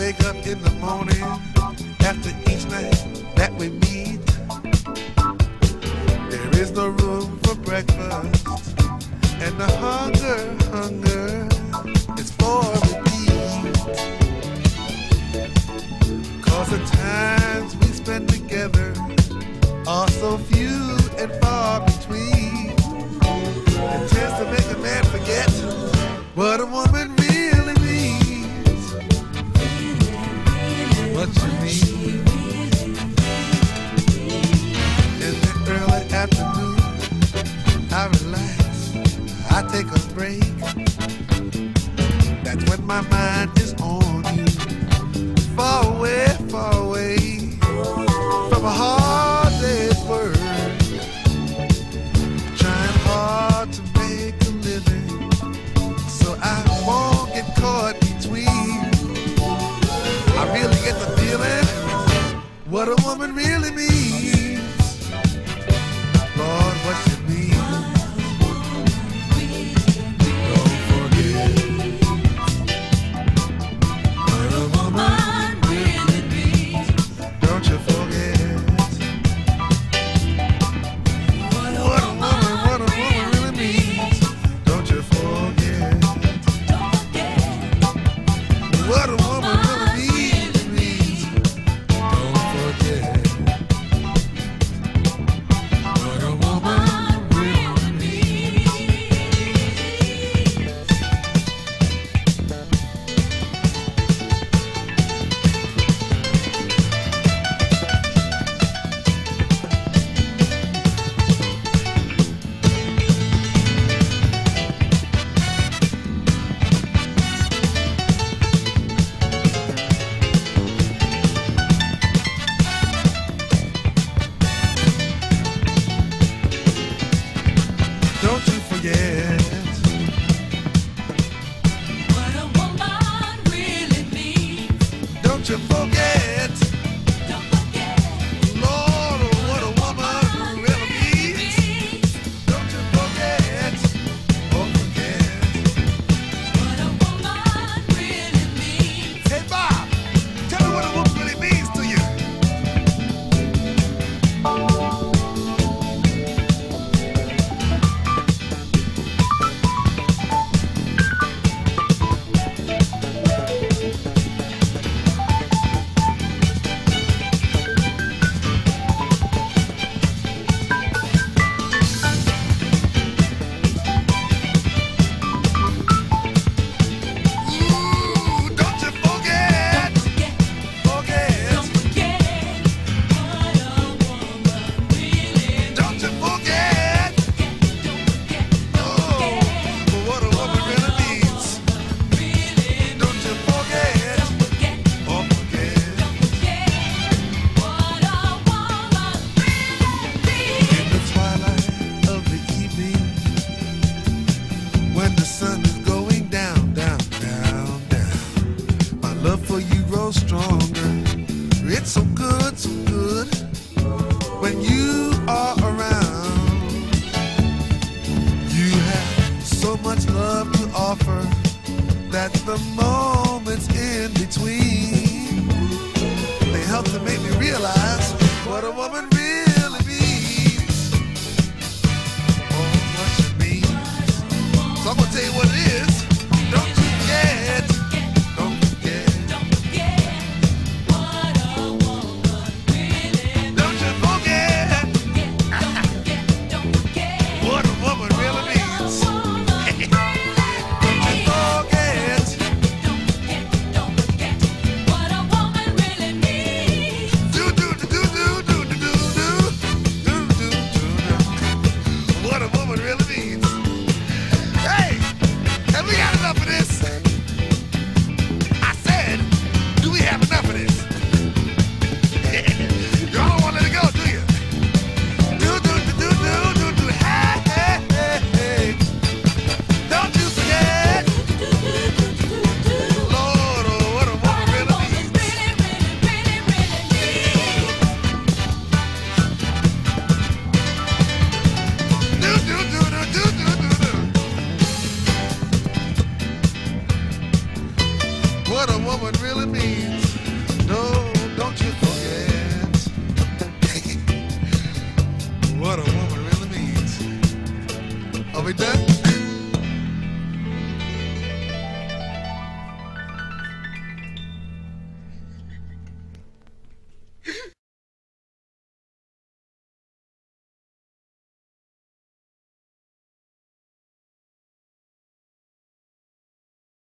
wake up in the morning after each night that we meet. There is no room for breakfast, and the hunger, hunger is for repeat. Cause the times we spend together are so few. my mind is on you. Far away, far away from a hard day's work. Trying hard to make a living so I won't get caught between. I really get the feeling what a woman really means. It's so good, so good when you are around. You have so much love to offer that the moments in between they help to make me realize what a woman a